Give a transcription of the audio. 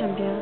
j'aime bien.